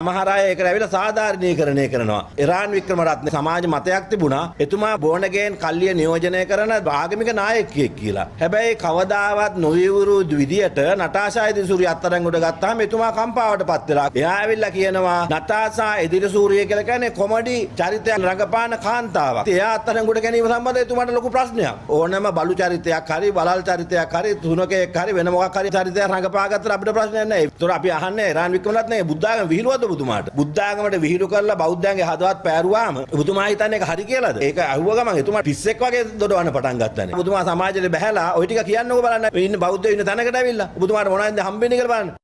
සමහර අය ඒකට ඇවිල්ලා සාධාරණීකරණය කරනවා. ඉරාන් වික්‍රමරත්න සමාජ මතයක් තිබුණා. එතුමා බෝනගේන් කල්ලිය නියෝජනය කරන ආගමික නායකයෙක් කියලා. හැබැයි කවදාවත් නොවිවුරු විදියට නටාෂා එදිරිසූරිය අත්අඩංගුවට ගත්තාම එතුමා කම්පාවට පත් වෙලා. එයා ඇවිල්ලා කියනවා නටාෂා එදිරිසූරිය කියලා කියන්නේ කොමඩි චරිතයක් රඟපාන කාන්තාවක්. එයා අත්අඩංගුවට ගැනීම සම්බන්ධව එතුමාට ලොකු ප්‍රශ්නයක්. ඕනෑම බලු චරිතයක් හරි බලල් චරිතයක් හරි තුනකෙක් හරි වෙන මොකක් හරි චරිතයක් රඟපාගත්තට අපිට ප්‍රශ්නයක් නැහැ. ඒතර අපි අහන්නේ ඉරාන් වික්‍රමරත්න බුද්ධාගම විහිළුවද බුදුමාට? බුද්ධාගමට විහිළු කරලා බෞද්ධයන්ගේ හදවත් පෑරුවාම බුදුමා හිතන්නේ ඒක හරි කියලාද? ඒක අහුව ගමන් එතුමා පිස්සෙක් වගේ දොඩවන්න පටන් ගත්තානේ. බුදුමා සමාජෙට බැහැලා ওই ටික කියන්නකෝ බලන්න. ඉන්න බෞද්ධයෝ ඉන්න තැනකට ඇවිල්ලා. බුදුමාට මොනවද හම්බෙන්නේ කියලා බලන්න.